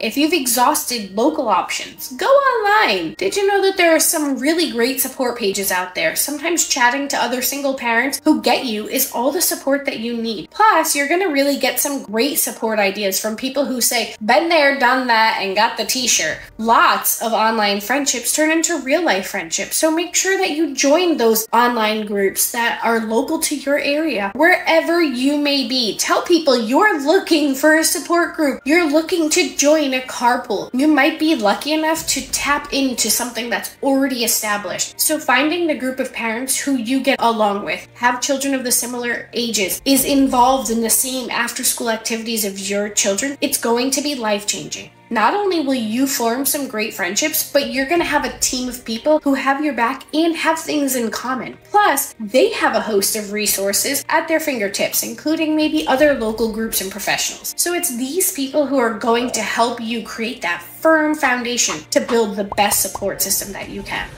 If you've exhausted local options, go online. Did you know that there are some really great support pages out there? Sometimes chatting to other single parents who get you is all the support that you need. Plus, you're going to really get some great support ideas from people who say, been there, done that, and got the t shirt. Lots of online friendships turn into real life friendships, so make sure that you join those online groups that are local to your area. Wherever you may be, tell people you're looking for a support group. You're looking to join a carpool. You might be lucky enough to tap into something that's already established. So finding the group of parents who you get along with, have children of the similar ages, is involved in the same after school activities of your children, it's going to be life changing not only will you form some great friendships, but you're going to have a team of people who have your back and have things in common. Plus, they have a host of resources at their fingertips, including maybe other local groups and professionals. So it's these people who are going to help you create that firm foundation to build the best support system that you can.